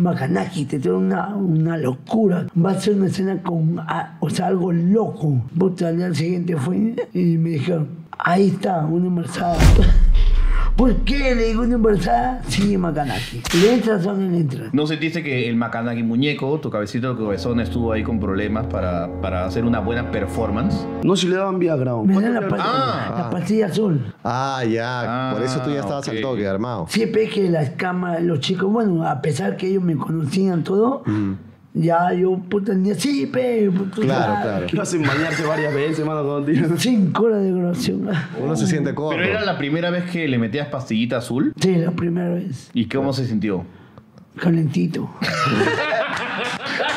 Macanaki, te trae una, una locura. Va a ser una escena con, ah, o sea, algo loco. Puta, al día siguiente fue y me dijeron, ahí está, una embarazada. ¿Por qué le digo una embarazada? Sí, Macanaki. ¿Le entras o no le entras? ¿No sentiste que el Macanaki muñeco, tu cabecito de cabezón, estuvo ahí con problemas para, para hacer una buena performance? No, si le daban Viagra. Me ¿Cuánto dan la, le- pa- Ah. la pastilla azul. Ah, ya. Ah, Por eso tú ya estabas ok. al toque, armado. Siempre que las cámaras, los chicos, bueno, a pesar que ellos me conocían todo, ya yo, puta, ni así, pe, puta, Claro, ya, claro. Lo hacen bañarse varias veces, mano. Cinco horas de grabación. Uno se siente cómodo. Pero era la primera vez que le metías pastillita azul. Sí, la primera vez. ¿Y cómo se sintió? Calentito.